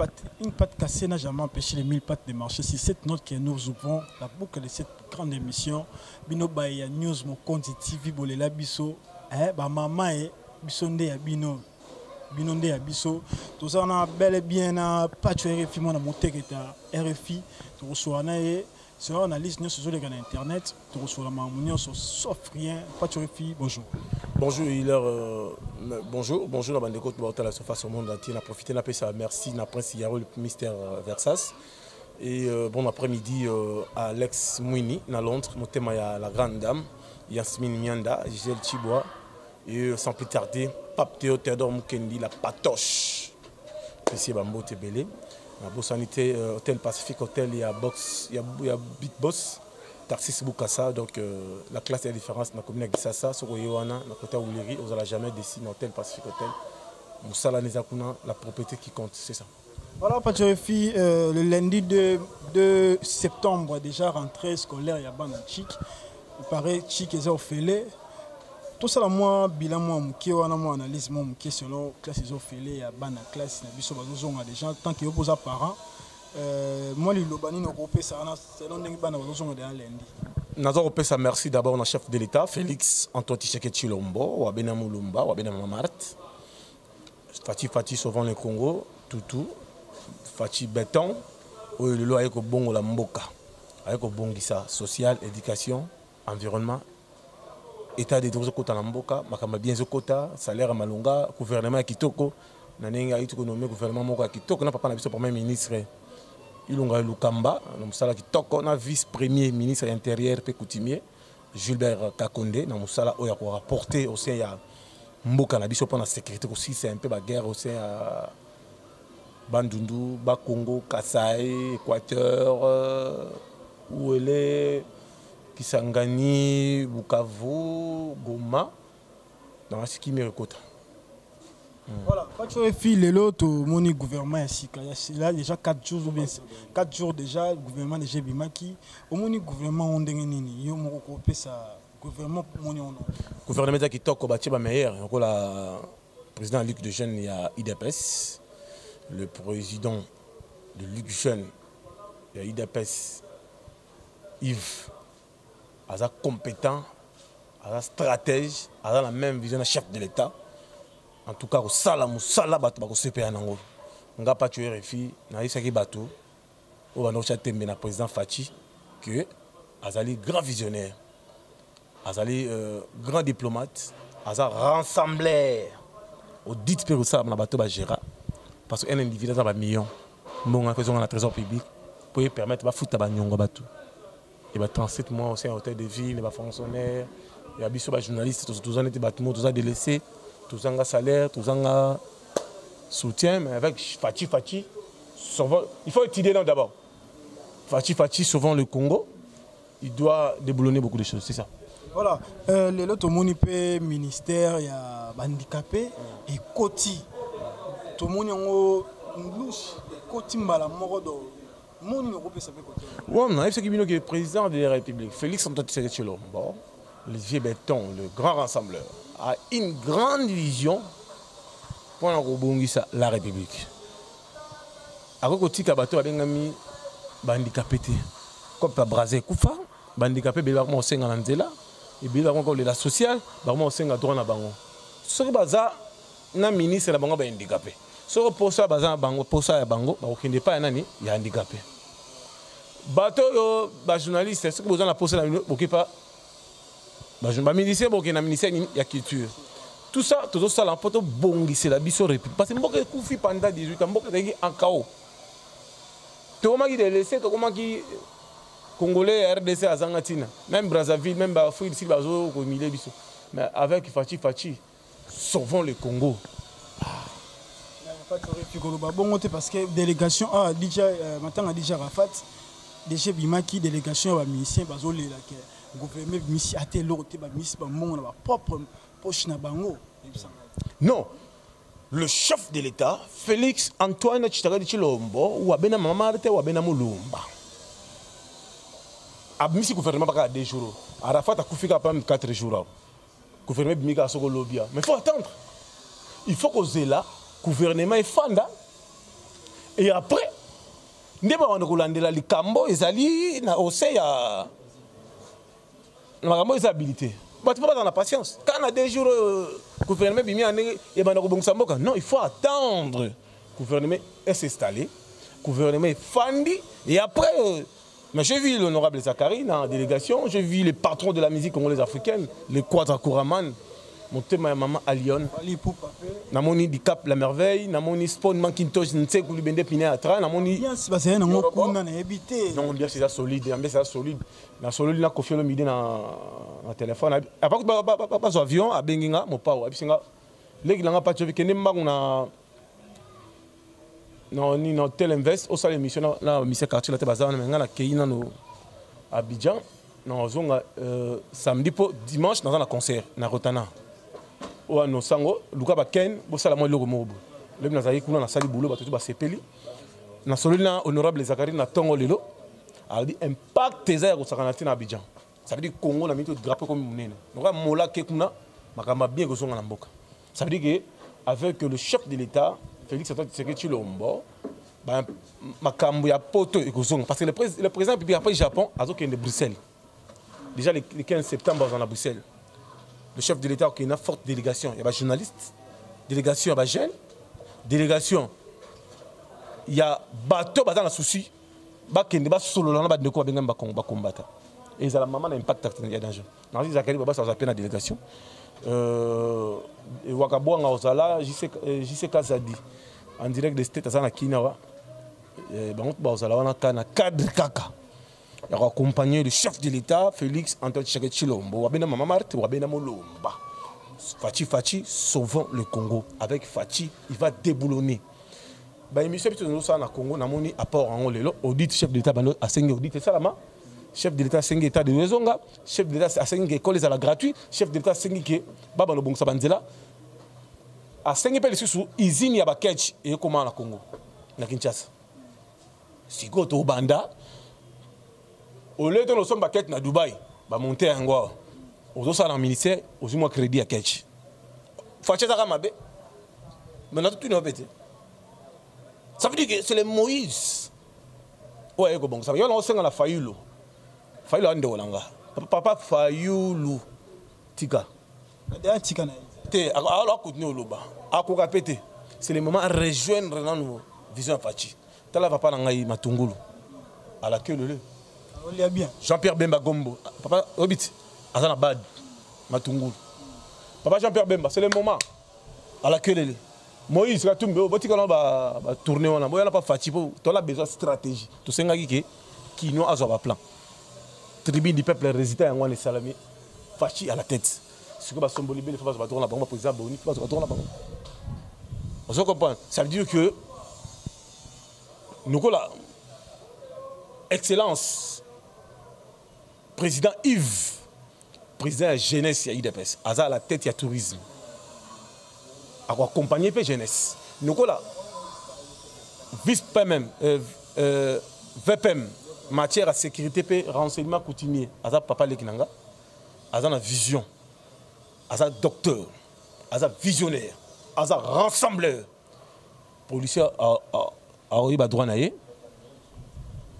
pattes, une patte cassée n'a jamais empêché les mille pattes de marcher. C'est cette note que nous ouvrons la boucle de cette grande émission. Bino Baya News, mon compte TV, Bolela Bisso, eh, ba maman et Bisso Nde Bino. Bino Nde Bisso. Tout ça, on a bel et bien un patch RFI, mon monté qui est à RFI. Tout reçoit, sera na liste nyonso ozoleka na internet tokosola makambo nyonso sauf rien. Patiorefi bonjour. Bonjour hiler euh, bonjour. Bonjour na bandeko baotala surface au monde entier. Na profite napesa merci na prince yarol mister euh, versas. Et euh, bon après-midi euh, à Alex Mouini na Londres. Motema ya la grande dame Yasmine Mianda Gisèle Chibwa et euh, sans plus tarder Pape Théo Théodore Mukendi la patoche. Merci Bambo Tebele. La Bossanité, euh, Hôtel Pacifique Hôtel, il y a Box, il y a, y Big Boss. Tarsis Boukassa, donc euh, la classe est différence dans la commune de Gisassa, sur dans le côté Ouleri, vous n'allez jamais décidé Hôtel Pacifique Hôtel. Moussala Nezakuna, la propriété qui compte, c'est ça. Voilà, Pacherefi, euh, le lundi de, de septembre, déjà rentrée scolaire, il y a Bana Chik. Il paraît Chik est offélé. Tout ça, moi, bilan, moi, qui on a moi analyse, moi, qui selon classe est offélé, il y a Bana classe, il y a Bisso Bazozonga déjà, tant qu'il y a opposé parents. Moi, le Lobani, nous repère ça, selon déjà lundi? naza kopesa merci d'abord na chef de félix antoine tshisekedi chilombo wabena mulumba wabena mamart fati fati sauvant le congo tutu fati beton oyo lelo aye kobongola mboka aye kobongisa social éducation environnement état de droit ezokota na ya bien salaire ya malonga gouvernement ya kitoko. Na ndenge ayiti konome gouvernement moko ya kitoko papa na biso premier ministre ilunga lukamba na mosala kitoko vice premier ministre ya intérieur mpe coutumier gilbert kakonde na mosala oyo akorapporte au sein ya mboka na biso mpona sécurité kosisa mpe baguerre au sein ya bandundu bakongo kasai équateur euh, uele kisangani bukavu goma. Na asikimi ekota Voilà, Pacherefi, lelo, tout mon gouvernement ici, là déjà 4 jours ou bien 4 jours déjà, le gouvernement de Jebimaki, au mon gouvernement on dengenini, yo mo ko pesa gouvernement mon on. gouvernement ya kitoko batie bameilleur lokola président luc de jeune ya idps le président de luc jeune ya idps yves aza compétent aza stratège aza na même vision na chef de l'état. En tout cas kosala mosala bato bakosepela nango. Nga pati rfi nayebisaki bato. Oyo banda kotya tembe na président faci que azali grand visionnaire. Azali euh, grand diplomate. Aza rassembleur. Odite mpe kosala na bato bagéra parce que un individu aza bamillion mbongo mpe ezonga trésor public. Mpo epermettre bafuta banyongo bato e batransite mwa aussi ya hôtel de ville bafonctionnaire ya biso bajournaliste toza neti bato mo toza délaissé tozanga salaire tozanga soutien mais avec faci faci sauvant il faut étudier non d'abord. Faci faci sauvant le congo il doit déboulonner beaucoup de choses c'est ça. Voilà, euh, lelo tomoni pe ministère ya bandicapé ekoti tomoni yango nglush ekoti mbala moko do moni nakopesa mpe kote Ouais, nayebisaki bino ke président de la république félix antoine tshisekedi tshilombo olivier beton le grand rassembleur a une grande vision kobongisa la république akoki kotika bato babengami bandikape te comme pa brasa ekufa bandikape ebele bakoma kosenga na nzela ebele bakoma kolela social bakoma kosenga droit na bango soki baza na ministre na bango bahandikape soki posa baza na bango posa ya bango bakokende epai ya nani? Ya handikape bato oyo bajournaliste soki boza na posa na bino bokepa baminisien bokende na ministère nini ya culture. Tout ça tozosala mpo république. Parce que mboka ekufi pendant 18 ans mboka ezalaki en chaos. Tokomaki delese tokomaki congolais rdc azanga ntina. Même brazzaville même baafrike bazokomile biso. Mais avec faci faci sauvons le congo parce que délégation ah, dija euh, matanga rafat déjà bimaki délégation ya bamisien bazolela ke gouvernement bimisi na bapropre poche na bango. Non. Le chef de l'état félix antoine tshisekedi tshilombo wabena mama te wabena mulumba. Abimisi gouvernement baka ya deux jours arafat akufika pa 4 jours. Gouvernement ebimika soko lobia mais faut attendre. Il faut kozela gouvernement efanda et après nde babanda kolandela likambo ezali na ose ya na makambo eza habilité. Bato mpo baza na patience. Quand na deux jours euh, gouvernement bimi ya ndenge ebanda kobongisa mboka. Non il faut attendre. Gouvernement s'installer. Gouvernement efandi et après euh, mais j'ai vu l'honorable Zachary dans la délégation, j'ai vu les patrons de la musique congolaise africaine, les Quadra Kouraman, motema ya mama a lyon Ali Poupa pe. namoni dicap la merveille namoni spon nseku libende pine bazali nango kuna nayebi te. non ambiance eza solide ambiance eza solide. Na sololi na kofi olomide na, na telefone apakuti bazwa avion abengi nga mopao abisi nga leki nanga pati ovi kende mbangu na na ni na hotel invest osala émission na- na quartier la te baza wana me nga nakei nano abidjan. Na ozonga euh, samedi mpo dimanche naza na concert na rotana oyo anosango luka baken bosala mwa eloko moko boye lebi nazalaki kuna nasali bulo bato to basepeli. Nasololi na honorable zakari na ntongo lelo alobi impact eza ya kosakana te na abidjan. Ça veut dire congo na mini to drapeau ekomi monene. Noka mola ke kuna makambo bien ekozonga na mboka. Ça veut dire que avec le chef de l'état félix antoine tshisekedi tshilombo makambo ya poto ekozonga parce que le, prés- le président pipi après japon azokende bruxelles. Déjà le, le 15 septembre aza na bruxelles le chef de l'état okende na forte délégation. Ya bajournaliste délégation ya bajeune délégation. Ya bato baza na susi bakende basolola na bandeko babengami bakombata ezala mama na impact ya danger nazi zakari babasa aza mpe na délégation. Euh, ewaka bwanga ozala jck zadi en direct de state aza na kini awa Eh, bango bazala wana ka cadre kaka ya koaccompagner le chef de l'état félix antoine tshisekedi tshilombo wabenda mama marte wabenda molomba faci faci sauvons le congo. Avec faci il va déboulonner. Baémission biso tozosala na congo namoni apport yango lelo audit chef de l'état bando asengi audit esalama chef de l'état asengi état de ezonga chef de l'état asengi ekole ezala gratuit chef de l'état asengi ke babanda obongisa banzela asengi mpe lisusu usine ya baketch eyekomana na congo? Na kinshasa. Sikoyo tobanda ole to nosomba kete na dubai bamonte yango awa ozosala na ministère ozwi mwa crédit ya ketch faci ezaka mabe me natutuni yo mpe te ça veut dire que c'est le moïse. Oyo aye kobongisa yo nango senga na fayulu. Fayulu awa ndeko na nga papa fayulu tika. Na te alo akontinue oloba akoka mpe te c'est le moment arejoindre nanu vision ya faci tala papa na ngai matungulu. Alake bien. Jean-pierre bemba gombo. Papa oyebi ti aza na bad matungulu. Papa jean-pierre bemba c'est le moment. Alakelele moïse katumbi oyo botikana batourne wana. Boyana mpa faci mpo tola besoin stratégie. Tosengaki ke kino azwa baplan tribune du peuple résultat yango wana esalami faci à la tête. Sikoyo basomboli bele fo bazwa batoko na bango baprésident boni fo bazwa batoko na bango ozo comprendre ça veut dire que lokola excellence président yves. Président ya jeunesse ya idps aza à la tête ya tourisme. Akoaccompagne mpe jeunesse? Lokola vice pmm euh, euh, vpm matière ya sécurité mpe renseignement coutumier. Aza papa leki na nga vision. Aza docteur. Aza visionnaire. Aza rassembleur. Policier aoyeba droit na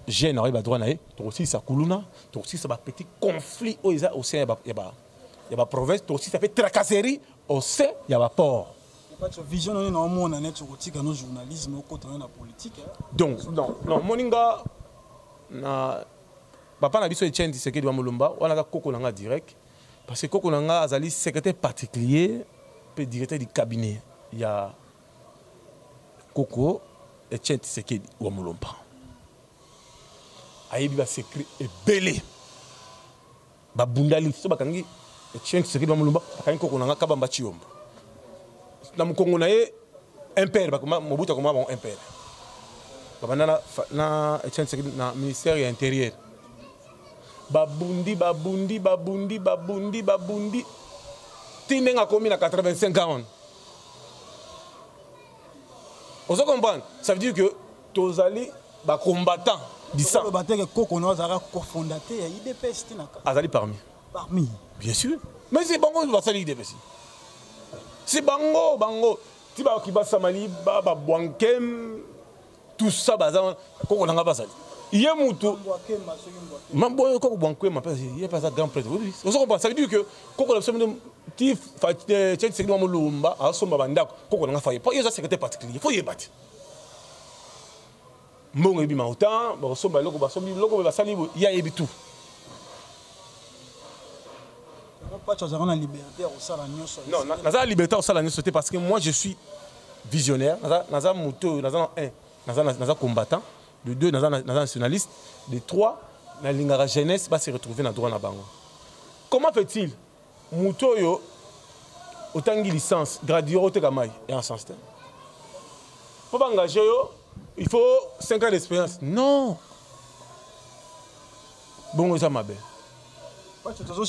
jeune aoyeba droit na ye tokosilisa kuluna tokosilisa bapetit conflit oyo eza au sein ya ba- ya ba- ya baprovince tokosilisa mpe tracasserie au sein ya baport vision oyo naomona neti okotika no journalisme okota no na politique. eh. donc non non moninga na papa na biso etienne tisekedi wa molumba wana aka koko na nga direct parce que koko na nga azali secrétaire particulier mpe directeur du cabinet ya koko etienne tisekedi wa molumba ayebi basekret ebele. Babundali so bakangi etienne tisekedi wa molumba bakangi koko na nga kabamba chiyombo na mokongo na ye impere mobutu akoma bango impere babanda na, etienne tshisekedi na ministère ya intérieur. Babundi babundi babundi babundi babundi ti ndenge akomi na 85 ans ozo comprendre? Ça veut dire que tozali bacombattant azali parmi. Parmi. Bien sûr. Mais si bango basali idepesi si bango bango ti baki basamali ba babwankem tout ça baza koko nanga bazali ye mutu maboyo koko bwankwema mpe ye mpe aza grand prêtre. Ozo comprendre ça veut dire que koko na biso mino ti tieti sekeli mwa molumba azosomba bandako koko nanga faye. Po ye eza secrétaire particulier fo yeba te mbongo ebima autant bakosomba eloko basombi biloko basali tout. Non naza na liberté kosala nyonso te parce que moi je suis visionnaire. Naza moto oyo naza na un naza combattant. De deux naza nationaliste. De trois nalingaka jeunesse base retrouver na droit na bango. Comment fait-il? Moto oyo otangi licence gradueur oteka mai ya en sens te mpo baengage yo il faut 5 ans d'expérience non bongo eza mabe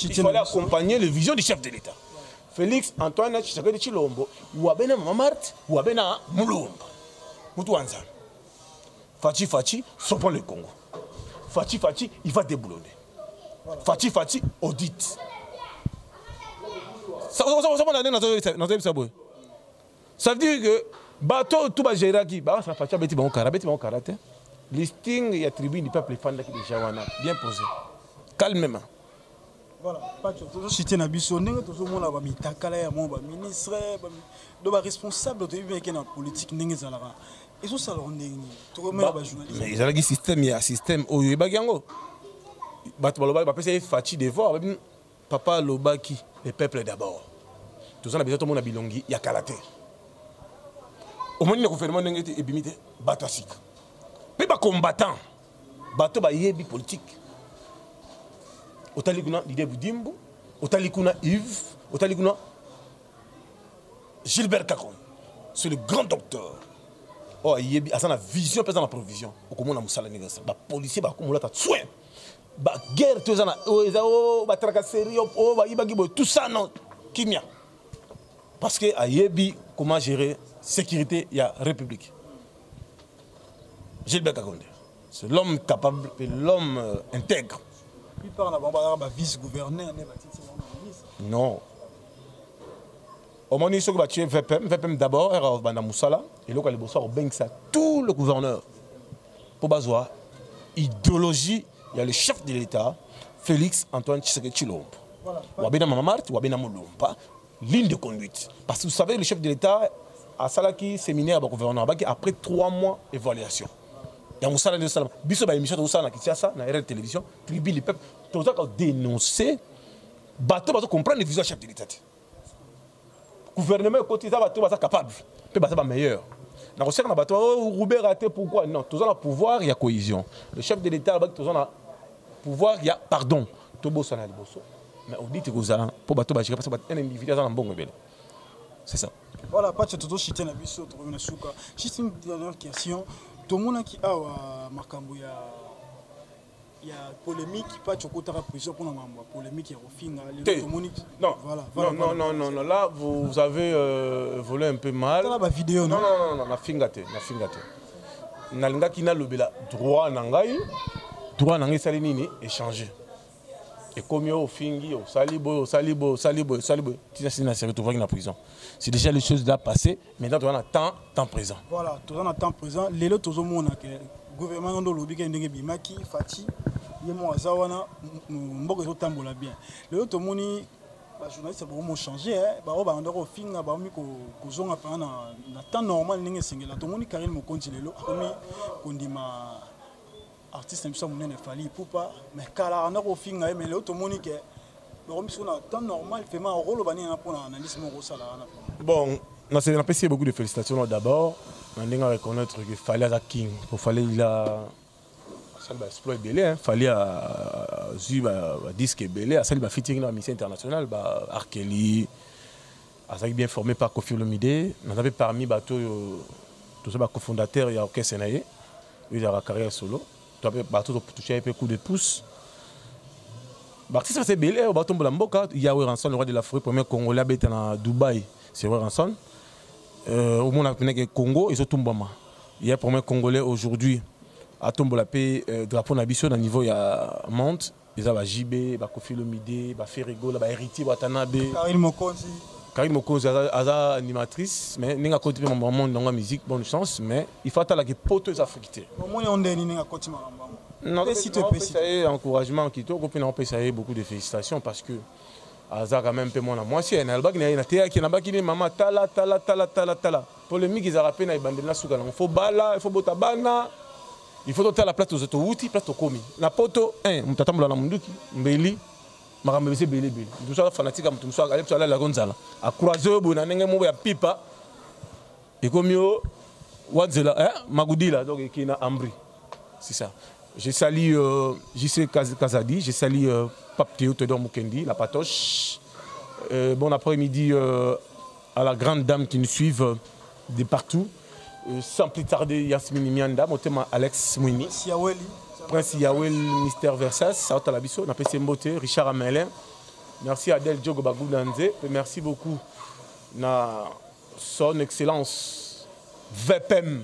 il fallait accompagner les visions du chef de l'état félix antoine tshisekedi tshilombo wabe na mama marte wabe na mulumba mutu wa nzambe faci faci sopon le congo faci faci il va déboulonner faci faci audit ça veut dire que bato tu bagéraki baasala faci abeti bango kara abeti bango kara te listing ya tribune du peuple efandaki déjà wana bien posé. Calmement. Voilà tozosite na biso ndenge tozomona bamitakala ya mo baministre do baresponsable toyebi meke na politike ndenge ezalaka ezosalaka ndenge tokomela bajournaliste ezalaki système ya système. Oyo oyebaki yango bato balobaki bapesa ye faci devoir papa alobaki le peuple d'abord. Toza na besoin tomona bilongi ya kala te omoni na gouvernement ndenge te ebimi te bato ya sika mpe bacombattant bato bayebi politique. Otali kuna didier budimbu otali kuna yves otali kuna gilbert kakon c'est le grand docteur. Oyo ayebi aza na vision mpe aza na provision. Okomona mosala ndenge asala bapolisier bakomolata soin baguerre to eza na oyo eza oyo batracasserie oyo bayibaki boye. Tout ça non kimia. Parce que ayebi comment gérer sécurité ya république. Gilbert kakonde c'est l'homme capable et l'homme euh, intègre. Plupart na bango bazalaka bavice-gouverneur nde batiti bango na ministre. Non. Omoni soki batie vpm vpm d'abord banda mosala eloko ya liboso akobengisa tout le gouverneur. Mpo bazwa idéologie ya le chef de l'état félix antoine tshisekedi tshilombo wabe na mama marte wabe na molumba ligne de conduite. Parce que vous savez le chef de l'état asalaki séminaire ya bagouverneur abaki après trois mois évaluation ya biso baémission tozosala na kinshasa na rr télévision tribune du peuple toza kodénonce bato bazocomprendre vision ya chef de l'état. Gouvernement ekoti baza capable. Mpe baza bameilleur na koseka na bato roubert te pourquoi? Non toza na pouvoir ya cohésion. Le chef de l'état alobaki toza na pouvoir ya pardon. Tobosana liboso mais audit ekozala mpo bato bagérer parce un individu aza c'est ça. Voilà pacha tozoshite na biso tokomi na suka juste une dernière question. Tomonaki awa makambo ya ya polémique pacha okotaka prison mpona makambo ya polémique ya kofinga tomoni non. Voilà, non, non, non, non, non, là vous, vous avez euh, volé un peu mal. Tala bavideo non, non non, non, non, nafinga te nafinga te nalingaki nalobela. Droit na ngai droit na ngai esali nini? Échanger ekomi oyo ofingi osali boye osali boye osali boye osali boye tina sili na série tovaki na prison. C'est déjà les choses là passé maintenant toza na temps temps présent. Voilà toza na temps présent. Lelo tozomona ke gouvernement ndo olobi ke ndenge ebimaki fati ye mo aza wana mboka ezotambola bien. Lelo tomoni bajournaliste bakomo change bao bandako kofinga baomi ko- kozonga mpena na na temps normal ndenge esengela tomoni karine mokonzi lelo akomi kondima artiste na biso ya monene fali ipupa mais kala anda kofinga ye mais lelo tomoni ke bakomi so na temps normal fema okoloba nini na mpona analyse moko osala wana bon napesi ye beaucoup de félicitations non, d'abord. Na ndenge areconnaître que fali aza king. Po fali ila asali baexploit ebele fali azwi badisque ebele asali bafitiri na bamisio internationale ba arkeli azalaki bien formé par kofi olomide. Naza mpe parmi bato oyo toza bacofondateur ya orchestre na ye. Oyo ezalaka carrière solo bato totoucha ye mpe coup de pouce. Baartiste basa ebele oyo batombola mboka yawe ranson le roi de la forêt premier congolais abeta na dubai vrai ranson. Euh, omona peneke congo ezotumbwama ya premier congolais aujourd'hui atombola mpe euh, drapeau na biso na niveau ya monde eza bajibe bakofi lomide baferegola bahéritier batanabe Karim Mokoz aza animatrice mais ndenge akoti mpe maman ndongo ya musique bonne chance mais il faut atalaki poto eza afriki te omoni yo ndeni ndenge akoti makambo yango Epesi to epesi napesa ye encouragement kitoko mpe naopesa ye beaucoup de félicitations parce que aza quand même mpe mwana mwasi ye nalobaki na ye nateyaki nabaki ne mama tala tala tala tala tala. Polémique ezalaka mpe na ebandeli na suka nango fo bala ifo bota bana. Il faut totala place tozo towuti place tokomi na poto 1 moto atambola na monduki mbeli makambo ebese ebelebele moto mosu afanatique moto mosu ale biso alalelako nzala acroise oyo boye na ndenge moko ya pipa ekomi o wanzela eh, magudila donc ekei na ambri. C'est ça. Je salue euh, JC Kaz- Kazadi je salue euh, Pape la patoche. Euh, bon après-midi euh, à la grande dame qui nous suivent euh, de partout. Euh, sans plus tarder Yasmini Mianda motema Alex Mwini Prince Yawel Mystère Versas, Saota Labiso, na PC Mbote, Richard Amelin. Merci à Adèle Diogo Bagoudanze. Et merci beaucoup na son excellence VPM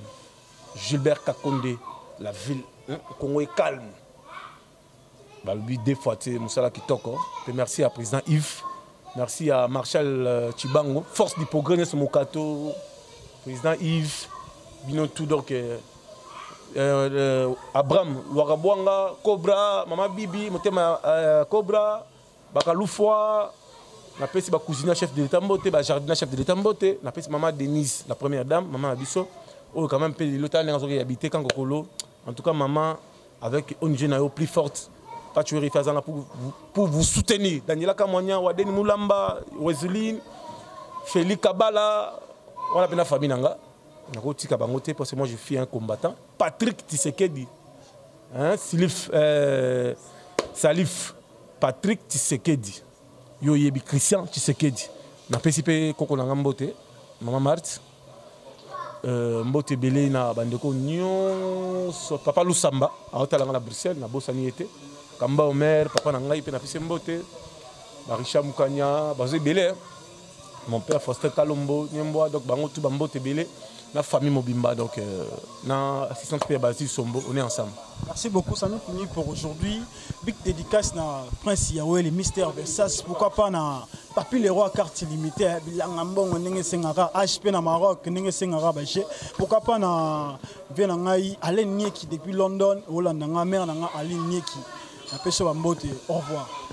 Gilbert Kakonde, la ville. hein, Congo est calme. Bah, lui, deux fois, Moussala Kitoko. Et merci à président Yves. Merci à Marshal euh, Chibango. Force du progrès, Mokato. Président Yves. Bino tout donc. Euh, euh, Abraham Ouarabwanga, Cobra, Mama Bibi, Motema euh, Cobra, Bakalufwa, napesi bacousina chef de l'état mbote bajardina chef de l'état mbote napesi mama denise la première dame mama na biso oyo quand même mpe lelo tala ndenge azoki habité kan kokolo en tout cas maman avec ong na yo plus forte patueri fe azanga pour, vous- soutenir. Daniela kamwanya wadeni mulamba weseline félix kabala wana mpe famille parce que moi je suis un combattant. Patrick tisekedi hein, euh, salif patrick tisekedi yo oyebi christian tisekedi napesi mpe koko na nga mbote. Mama marte euh, na bandeko papa lusamba na bruxelles kamba omer papa na ngai mpe napesi mbote. Barichard mukanya hein. mon père Foster Kalombo, Nyemboa, donc bango tout bambo tebele, la famille Mobimba, donc euh, na Basile Sombo, on est ensemble. Merci beaucoup, ça nous finit pour aujourd'hui. Big dédicace na Prince Yahweh, les mystères Versas. Pourquoi pas na Papi le roi carte limitée, Bilangambon, Nenge Sengara, HP na Maroc, Nenge Sengara Baché. Pourquoi pas na Venangai, Alain Nieki depuis London, Hollande, mère Alain Nieki. Au revoir.